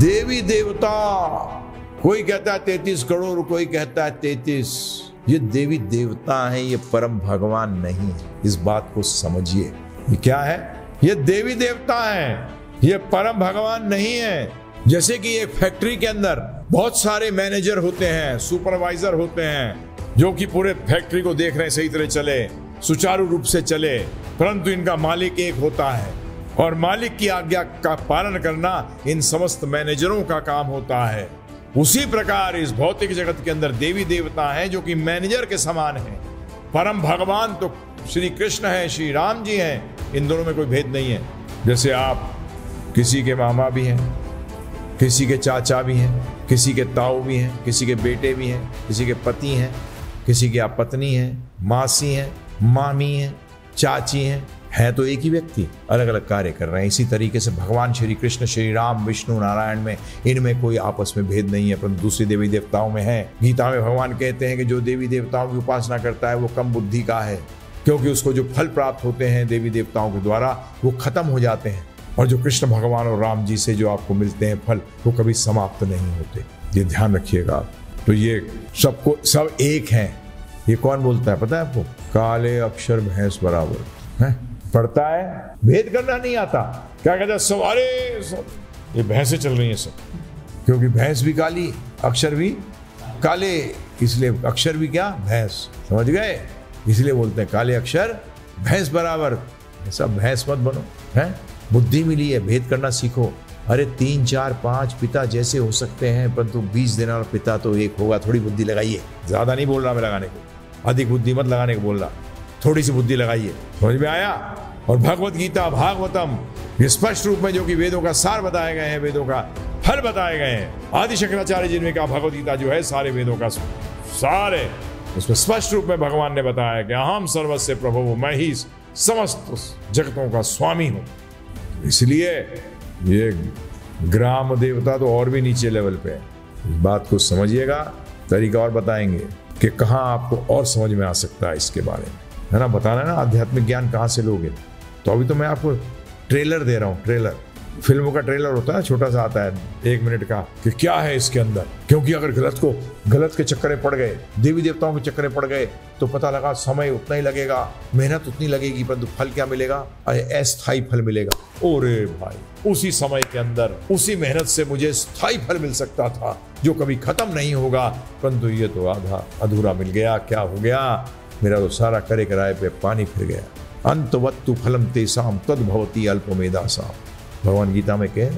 देवी देवता, कोई कहता है तैतीस करोड़, कोई कहता है तैतीस। ये देवी देवता हैं, ये परम भगवान नहीं है। इस बात को समझिए। ये क्या है? ये देवी देवता हैं, ये परम भगवान नहीं है। जैसे कि एक फैक्ट्री के अंदर बहुत सारे मैनेजर होते हैं, सुपरवाइजर होते हैं, जो कि पूरे फैक्ट्री को देख रहे हैं, सही तरह चले, सुचारू रूप से चले, परंतु इनका मालिक एक होता है। और मालिक की आज्ञा का पालन करना इन समस्त मैनेजरों का काम होता है। उसी प्रकार इस भौतिक जगत के अंदर देवी देवता हैं जो कि मैनेजर के समान हैं। परम भगवान तो श्री कृष्ण है, श्री राम जी हैं, इन दोनों में कोई भेद नहीं है। जैसे आप किसी के मामा भी हैं, किसी के चाचा भी हैं, किसी के ताऊ भी हैं, किसी के बेटे भी हैं, किसी के पति हैं, किसी की आप पत्नी हैं, मासी हैं, मामी हैं, चाची हैं है तो एक ही व्यक्ति। अलग अलग कार्य कर रहे हैं। इसी तरीके से भगवान श्री कृष्ण, श्री राम, विष्णु नारायण में इनमें कोई आपस में भेद नहीं है, परंतु दूसरी देवी देवताओं में है। गीता में भगवान कहते हैं कि जो देवी देवताओं की उपासना करता है, वो कम बुद्धि का है, क्योंकि उसको जो फल प्राप्त होते हैं देवी देवताओं के द्वारा, वो खत्म हो जाते हैं। और जो कृष्ण भगवान और राम जी से जो आपको मिलते हैं फल, वो कभी समाप्त नहीं होते। ये ध्यान रखिएगा आप। तो ये सबको, सब एक हैं। ये कौन बोलता है? पता है आपको? काले अक्षर भैंस बराबर। है? पढ़ता है, भेद करना नहीं आता। क्या कहता है, सब ये भैंसे चल रही हैं सब। क्योंकि भैंस भी काली, अक्षर भी काले, इसलिए अक्षर भी क्या? भैंस। समझ गए? इसलिए बोलते हैं, काले अक्षर, भैंस बराबर। सब भैंस मत बनो, है? बुद्धि मिली है, भेद करना सीखो। अरे, तीन, चार, पाँच पिता जैसे हो सकते हैं, परंतु बीस दिन और पिता तो एक होगा, थोड़ी बुद्धि लगाइए। ज़्यादा नहीं बोल रहा मैं लगाने को। अधिक बुद्धि मत लगाने को बोल रहा थोड़ी सी बुद्धि लगाइए। समझ में आया? और भगवत गीता, भागवतम, ये स्पष्ट रूप में जो कि वेदों का सार बताए गए हैं, वेदों का फल बताए गए हैं। आदि शंकराचार्य जी ने कहा, भगवत गीता जो है, सारे वेदों का सारे उसमें स्पष्ट रूप में भगवान ने बताया कि अहम सर्वस्व प्रभु मैं ही समस्त जगतों का स्वामी हूँ। इसलिए ये ग्राम देवता तो और भी नीचे लेवल पे है। इस बात को समझिएगा, तरीका और बताएँगे कि कहाँ आपको और समझ में आ सकता है इसके बारे में। है ना? बताना ना, आध्यात्मिक ज्ञान कहाँ से लोगे? तो अभी तो मैं आपको ट्रेलर दे रहा हूँ, ट्रेलर। फ़िल्मों का ट्रेलर होता है, छोटा सा आता है, एक मिनट का, कि क्या है इसके अंदर? क्योंकि अगर गलत को, गलत के चक्कर पड़ गए, देवी देवताओं के चक्कर पड़ गए तो पता लगा समय उतना ही लगेगा, मेहनत उतनी लगेगी, परंतु फल क्या मिलेगा? अस्थाई फल मिलेगा। ओरे भाई, उसी समय के अंदर, उसी मेहनत से मुझे स्थायी फल मिल सकता था, जो कभी खत्म नहीं होगा। परंतु ये तो आधा अधूरा मिल गया, क्या हो गया? मेरा तो सारा करे कराए पे पानी फिर गया। अंत अंतवत्तु फलम तेसाम तद भवती अल्पमेदा साम भगवान गीता में कह